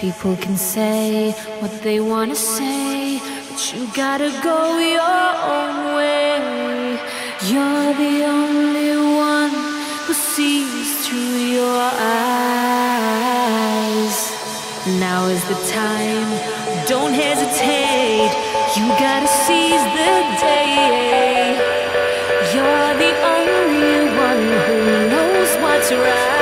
People can say what they wanna say, but you gotta go your own way. You're the only one who sees through your eyes. Now is the time, don't hesitate. You gotta seize the day. You're the only one who knows what's right.